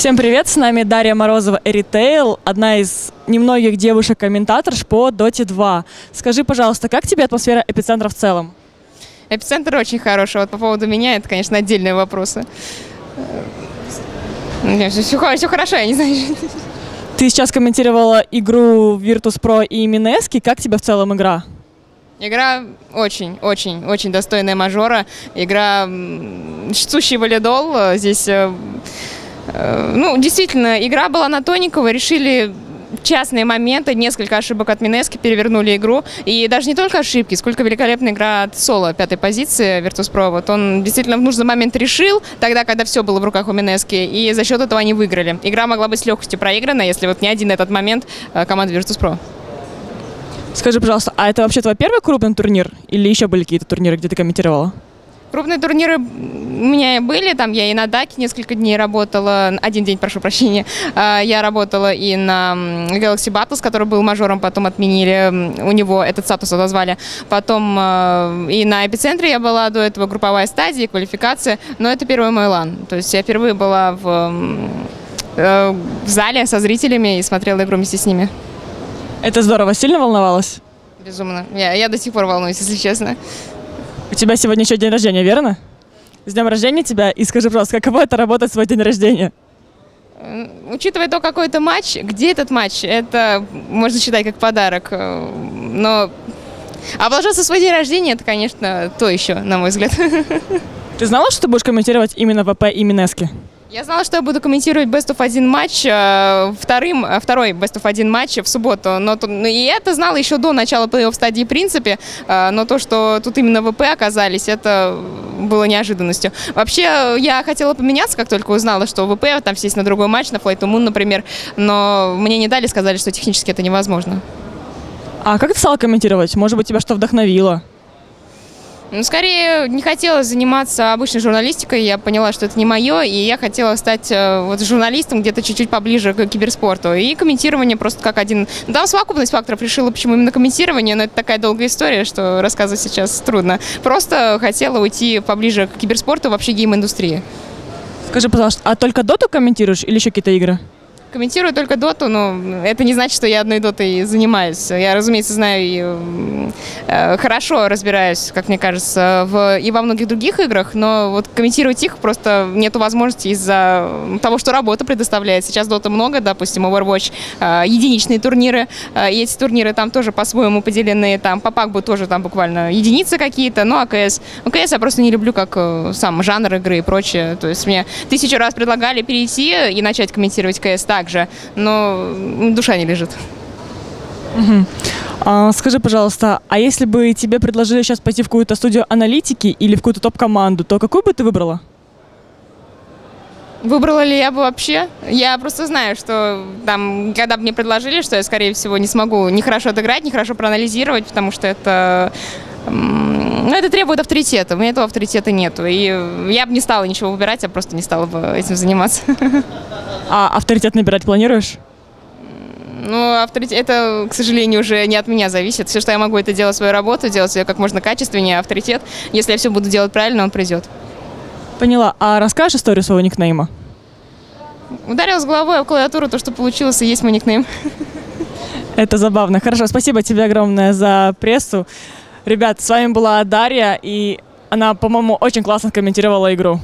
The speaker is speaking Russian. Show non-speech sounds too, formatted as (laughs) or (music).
Всем привет, с нами Дарья Морозова Эритейл, одна из немногих девушек-комментаторш по Dota 2. Скажи, пожалуйста, как тебе атмосфера эпицентра в целом? Эпицентр очень хороший. Вот по поводу меня, это, конечно, отдельные вопросы. Все, все, все хорошо, я не знаю. Ты сейчас комментировала игру Virtus.pro и Минески. Как тебе в целом игра? Игра очень, очень, очень достойная мажора. Игра сущий валидол. Здесь, э, ну, действительно, игра была на тоненького. Решили частные моменты, несколько ошибок от Минески перевернули игру. И даже не только ошибки, сколько великолепная игра от Соло, пятой позиции Virtus.pro. Вот он действительно в нужный момент решил, тогда, когда все было в руках у Минески, и за счет этого они выиграли. Игра могла быть с легкостью проиграна, если вот не один этот момент э, команда Virtus.pro. Скажи, пожалуйста, а это вообще твой первый крупный турнир? Или еще были какие-то турниры, где ты комментировала? Крупные турниры у меня были, там я и на ДАКе несколько дней работала, один день, прошу прощения, А, я работала и на Galaxy Battles, который был мажором, потом отменили, у него этот статус отозвали, потом э, и на Эпицентре я была до этого, групповая стадия, квалификация, но это первый мой лан, то есть я впервые была в, э, в зале со зрителями и смотрела игру вместе с ними. Это здорово. Сильно волновалась? Безумно. Я, я до сих пор волнуюсь, если честно. У тебя сегодня еще день рождения, верно? С днем рождения тебя. И скажи, пожалуйста, каково это работать в свой день рождения? Учитывая то, какой это матч, где этот матч, это можно считать как подарок. э, Но облажаться в свой день рождения, это, конечно, то еще, на мой взгляд. (laughs) Ты знала, что ты будешь комментировать именно ВП и Минески? Я знала, что я буду комментировать Best of 1 матч, э, вторым, э, второй Best of 1 матч в субботу. Но, ну, и это знала еще до начала плей-офф стадии в принципе. э, Но то, что тут именно ВП оказались, это было неожиданностью. Вообще, я хотела поменяться, как только узнала, что ВП, там сесть на другой матч, на Flight to Moon, например. Но мне не дали, сказали, что технически это невозможно. А как ты стала комментировать? Может быть, тебя что вдохновило? Ну, скорее, не хотела заниматься обычной журналистикой. Я поняла, что это не мое, и я хотела стать э, вот журналистом где-то чуть-чуть поближе к киберспорту. И комментирование просто как один... Ну, Там совокупность факторов решила, почему именно комментирование, но это такая долгая история, что рассказывать сейчас трудно. Просто хотела уйти поближе к киберспорту, вообще гейм-индустрии. Скажи, пожалуйста, а только доту комментируешь или еще какие-то игры? Комментирую только доту, но это не значит, что я одной дотой занимаюсь. Я, разумеется, знаю и э, хорошо разбираюсь, как мне кажется, в, и во многих других играх, но вот комментировать их просто нету возможности из-за того, что работа предоставляет. Сейчас дота много, допустим, Overwatch, э, единичные турниры, э, и эти турниры там тоже по-своему поделены, там по пакбу тоже там буквально единицы какие-то, ну а КС, ну КС я просто не люблю как э, сам жанр игры и прочее, то есть мне тысячу раз предлагали перейти и начать комментировать КС также, но душа не лежит. А, скажи, пожалуйста, а если бы тебе предложили сейчас пойти в какую-то студию аналитики или в какую-то топ-команду, то какую бы ты выбрала? Выбрала ли я бы вообще? Я просто знаю, что там, когда бы мне предложили, что я, скорее всего, не смогу ни хорошо отыграть, ни хорошо проанализировать, потому что это... м, Ну, это требует авторитета. У меня этого авторитета нету. И я бы не стала ничего выбирать, я просто не стала бы этим заниматься. А авторитет набирать планируешь? Ну, авторитет, это, к сожалению, уже не от меня зависит. Все, что я могу, это делать свою работу, делать ее как можно качественнее. Авторитет, если я все буду делать правильно, он придет. Поняла. А расскажешь историю своего никнейма? Ударилась головой об клавиатуру, то, что получилось, и есть мой никнейм. Это забавно. Хорошо, спасибо тебе огромное за прессу. Ребят, с вами была Дарья, и она, по-моему, очень классно комментировала игру.